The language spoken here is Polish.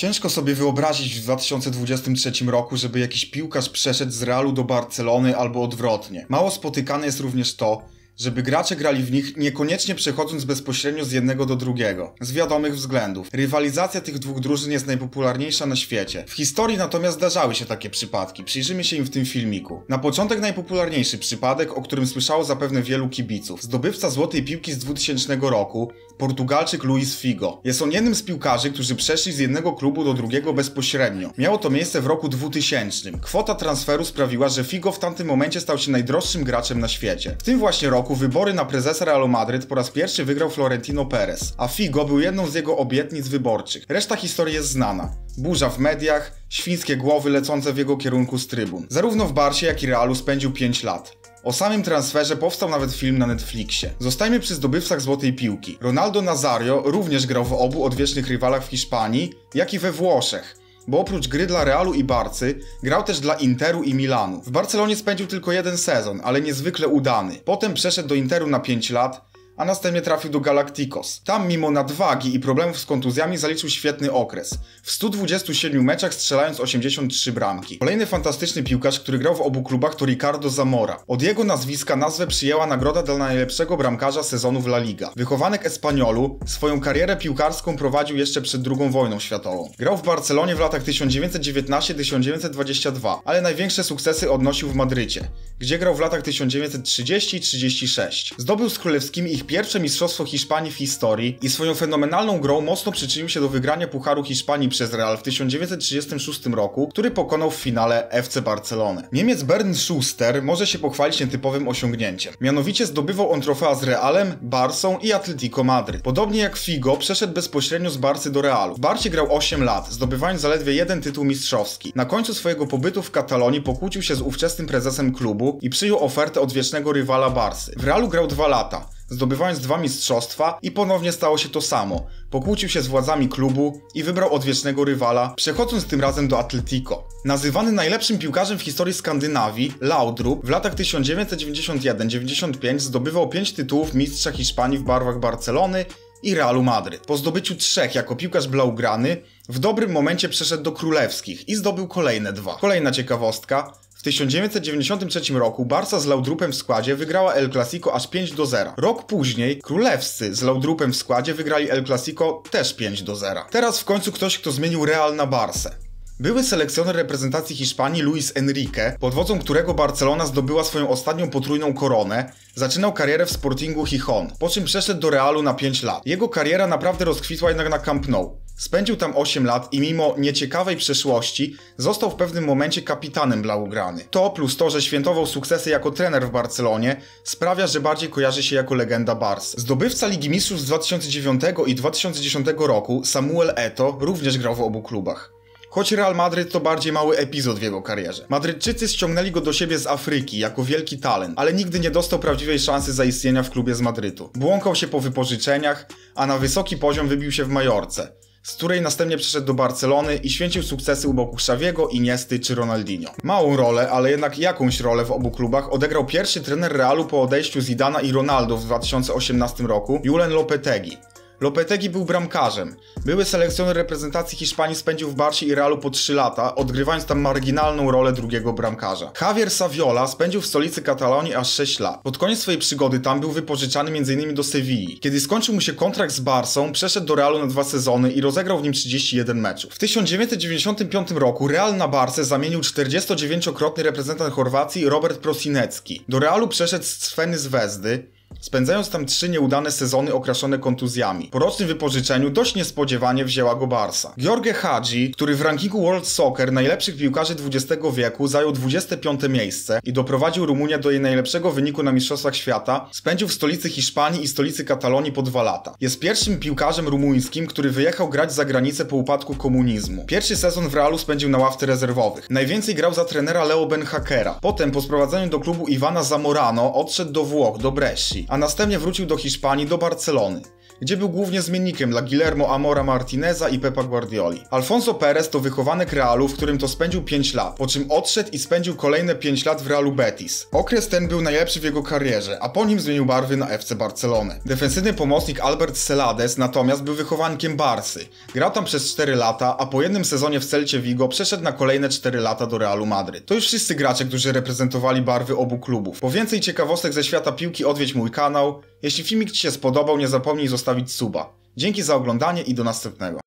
Ciężko sobie wyobrazić w 2023 roku, żeby jakiś piłkarz przeszedł z Realu do Barcelony albo odwrotnie. Mało spotykane jest również to, żeby gracze grali w nich niekoniecznie przechodząc bezpośrednio z jednego do drugiego. Z wiadomych względów. Rywalizacja tych dwóch drużyn jest najpopularniejsza na świecie. W historii natomiast zdarzały się takie przypadki. Przyjrzymy się im w tym filmiku. Na początek najpopularniejszy przypadek, o którym słyszało zapewne wielu kibiców. Zdobywca złotej piłki z 2000 roku, Portugalczyk Luis Figo. Jest on jednym z piłkarzy, którzy przeszli z jednego klubu do drugiego bezpośrednio. Miało to miejsce w roku 2000. Kwota transferu sprawiła, że Figo w tamtym momencie stał się najdroższym graczem na świecie. W tym właśnie roku wybory na prezesa Realu Madryt po raz pierwszy wygrał Florentino Perez, a Figo był jedną z jego obietnic wyborczych. Reszta historii jest znana. Burza w mediach, świńskie głowy lecące w jego kierunku z trybun. Zarówno w Barsie, jak i Realu spędził 5 lat. O samym transferze powstał nawet film na Netflixie. Zostajmy przy zdobywcach złotej piłki. Ronaldo Nazario również grał w obu odwiecznych rywalach w Hiszpanii, jak i we Włoszech bo oprócz gry dla Realu i Barcy, grał też dla Interu i Milanu. W Barcelonie spędził tylko jeden sezon, ale niezwykle udany. Potem przeszedł do Interu na 5 lat, a następnie trafił do Galacticos. Tam mimo nadwagi i problemów z kontuzjami zaliczył świetny okres. W 127 meczach strzelając 83 bramki. Kolejny fantastyczny piłkarz, który grał w obu klubach to Ricardo Zamora. Od jego nazwiska nazwę przyjęła nagroda dla najlepszego bramkarza sezonu w La Liga. Wychowanek Espaniolu swoją karierę piłkarską prowadził jeszcze przed II wojną światową. Grał w Barcelonie w latach 1919-1922, ale największe sukcesy odnosił w Madrycie, gdzie grał w latach 1930 36. Zdobył z królewskimi ich pierwsze mistrzostwo Hiszpanii w historii i swoją fenomenalną grą mocno przyczynił się do wygrania Pucharu Hiszpanii przez Real w 1936 roku, który pokonał w finale FC Barcelonę. Niemiec Bernd Schuster może się pochwalić nietypowym osiągnięciem. Mianowicie zdobywał on trofea z Realem, Barsą i Atletico Madryt. Podobnie jak Figo, przeszedł bezpośrednio z Barcy do Realu. W Barcie grał 8 lat, zdobywając zaledwie jeden tytuł mistrzowski. Na końcu swojego pobytu w Katalonii pokłócił się z ówczesnym prezesem klubu i przyjął ofertę od wiecznego rywala Barsy. W Realu grał 2 lata zdobywając dwa mistrzostwa i ponownie stało się to samo. Pokłócił się z władzami klubu i wybrał odwiecznego rywala, przechodząc tym razem do Atletico. Nazywany najlepszym piłkarzem w historii Skandynawii, Laudrup w latach 1991-95 zdobywał 5 tytułów mistrza Hiszpanii w barwach Barcelony i Realu Madryt. Po zdobyciu trzech jako piłkarz blaugrany, w dobrym momencie przeszedł do królewskich i zdobył kolejne dwa. Kolejna ciekawostka, w 1993 roku Barca z Laudrupem w składzie wygrała El Clasico aż 5 do 0. Rok później królewscy z Laudrupem w składzie wygrali El Clasico też 5 do 0. Teraz w końcu ktoś, kto zmienił Real na Barce. Były selekcjoner reprezentacji Hiszpanii Luis Enrique, pod wodzą którego Barcelona zdobyła swoją ostatnią potrójną koronę, zaczynał karierę w Sportingu Gijón, po czym przeszedł do Realu na 5 lat. Jego kariera naprawdę rozkwitła jednak na Camp Nou. Spędził tam 8 lat i mimo nieciekawej przeszłości został w pewnym momencie kapitanem Blaugrany. To plus to, że świętował sukcesy jako trener w Barcelonie sprawia, że bardziej kojarzy się jako legenda Bars. Zdobywca Ligi Mistrzów z 2009 i 2010 roku Samuel Eto również grał w obu klubach. Choć Real Madryt to bardziej mały epizod w jego karierze. Madrydczycy ściągnęli go do siebie z Afryki jako wielki talent, ale nigdy nie dostał prawdziwej szansy zaistnienia w klubie z Madrytu. Błąkał się po wypożyczeniach, a na wysoki poziom wybił się w Majorce z której następnie przeszedł do Barcelony i święcił sukcesy u boku Xaviego, Iniesty czy Ronaldinho. Małą rolę, ale jednak jakąś rolę w obu klubach odegrał pierwszy trener Realu po odejściu Zidana i Ronaldo w 2018 roku, Julen Lopetegui. Lopetegui był bramkarzem. Były selekcjoner reprezentacji Hiszpanii spędził w Barsi i Realu po 3 lata, odgrywając tam marginalną rolę drugiego bramkarza. Javier Saviola spędził w stolicy Katalonii aż 6 lat. Pod koniec swojej przygody tam był wypożyczany m.in. do Sewilli. Kiedy skończył mu się kontrakt z Barsą, przeszedł do Realu na dwa sezony i rozegrał w nim 31 meczów. W 1995 roku Real na Barsę zamienił 49-krotny reprezentant Chorwacji Robert Prosinecki. Do Realu przeszedł z Cweny z Wezdy, spędzając tam trzy nieudane sezony okraszone kontuzjami. Po rocznym wypożyczeniu dość niespodziewanie wzięła go Barsa. George Hadji, który w rankingu World Soccer najlepszych piłkarzy XX wieku zajął 25 miejsce i doprowadził Rumunię do jej najlepszego wyniku na Mistrzostwach Świata, spędził w stolicy Hiszpanii i stolicy Katalonii po dwa lata. Jest pierwszym piłkarzem rumuńskim, który wyjechał grać za granicę po upadku komunizmu. Pierwszy sezon w Realu spędził na ławce rezerwowych. Najwięcej grał za trenera Leo Benhakera. Potem po sprowadzeniu do klubu Iwana Zamorano odszedł do Włoch, do Bresci a następnie wrócił do Hiszpanii, do Barcelony gdzie był głównie zmiennikiem dla Guillermo Amora Martineza i Pepa Guardioli. Alfonso Perez to wychowanek Realu, w którym to spędził 5 lat, po czym odszedł i spędził kolejne 5 lat w Realu Betis. Okres ten był najlepszy w jego karierze, a po nim zmienił barwy na FC Barcelonę. Defensywny pomocnik Albert Celades natomiast był wychowankiem Barsy. Grał tam przez 4 lata, a po jednym sezonie w Celcie Vigo przeszedł na kolejne 4 lata do Realu Madryt. To już wszyscy gracze, którzy reprezentowali barwy obu klubów. Po więcej ciekawostek ze świata piłki odwiedź mój kanał. Jeśli filmik Ci się spodobał, nie zapomnij zostawić suba. Dzięki za oglądanie i do następnego.